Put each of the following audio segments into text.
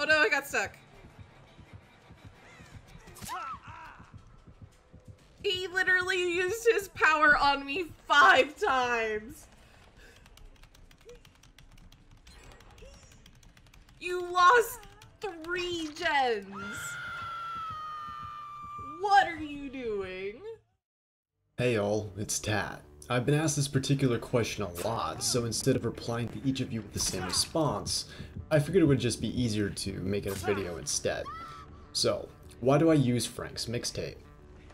Oh no, I got stuck. He literally used his power on me five times. You lost three gens. What are you doing? Hey all, it's Tat. I've been asked this particular question a lot, so instead of replying to each of you with the same response, I figured it would just be easier to make it a video instead. So, why do I use Frank's mixtape?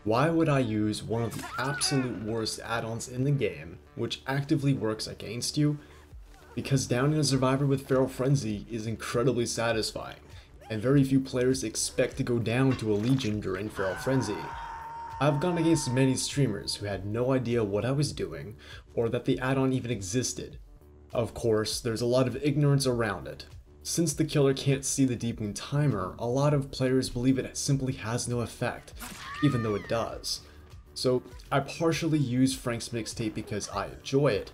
Why would I use one of the absolute worst add-ons in the game, which actively works against you? Because downing a survivor with Feral Frenzy is incredibly satisfying, and very few players expect to go down to a Legion during Feral Frenzy. I've gone against many streamers who had no idea what I was doing, or that the add-on even existed. Of course, there's a lot of ignorance around it. Since the killer can't see the deep wound timer, a lot of players believe it simply has no effect, even though it does. So I partially use Frank's mixtape because I enjoy it,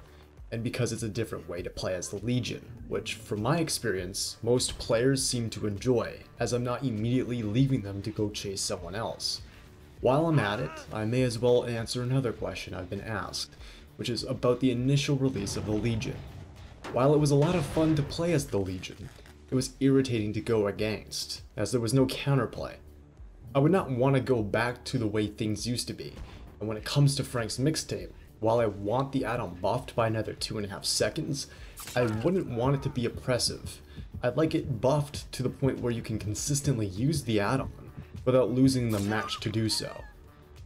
and because it's a different way to play as the Legion, which from my experience, most players seem to enjoy, as I'm not immediately leaving them to go chase someone else. While I'm at it, I may as well answer another question I've been asked, which is about the initial release of the Legion. While it was a lot of fun to play as the Legion, it was irritating to go against, as there was no counterplay. I would not want to go back to the way things used to be, and when it comes to Frank's mixtape, while I want the add-on buffed by another 2.5 seconds, I wouldn't want it to be oppressive. I'd like it buffed to the point where you can consistently use the add-on, without losing the match to do so,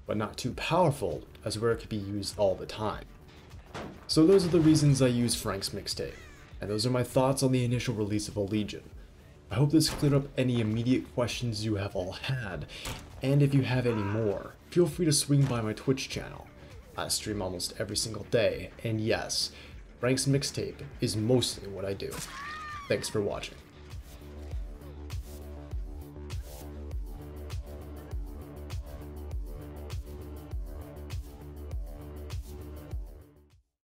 but not too powerful as where it could be used all the time. So those are the reasons I use Frank's mixtape, and those are my thoughts on the initial release of Legion. I hope this cleared up any immediate questions you have all had, and if you have any more, feel free to swing by my Twitch channel. I stream almost every single day, and yes, Frank's mixtape is mostly what I do. Thanks for watching.